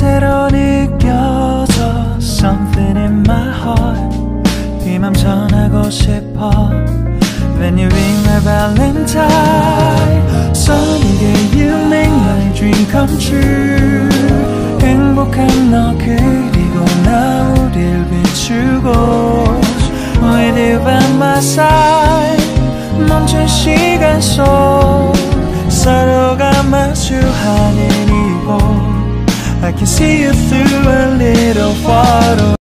새로 느껴져 Something in my heart 이맘 전하고 싶어 When you ring my valentine Sunny day you make my dream come true 행복한 너 그리고 나 우릴 비추고 With you by my side 멈춘 시간 속 Can see you through a little photo